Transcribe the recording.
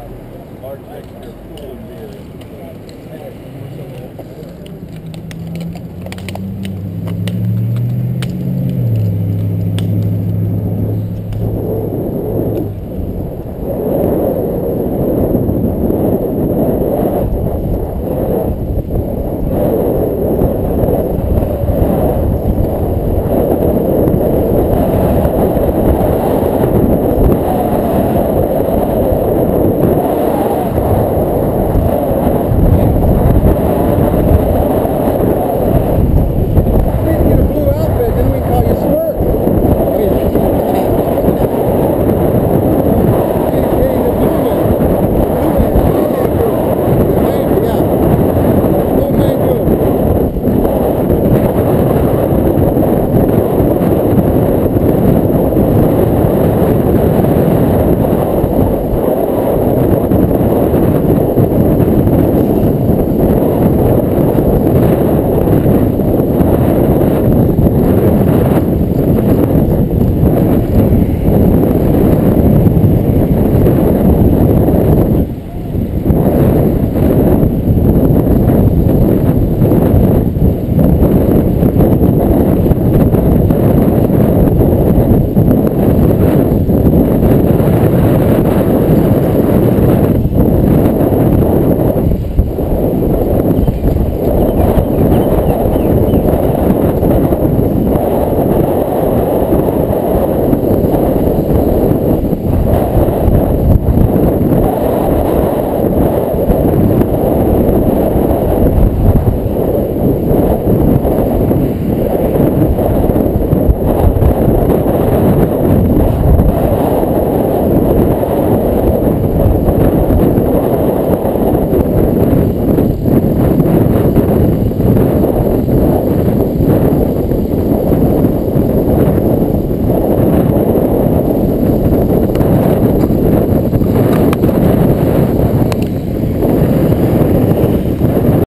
architecture pool beer.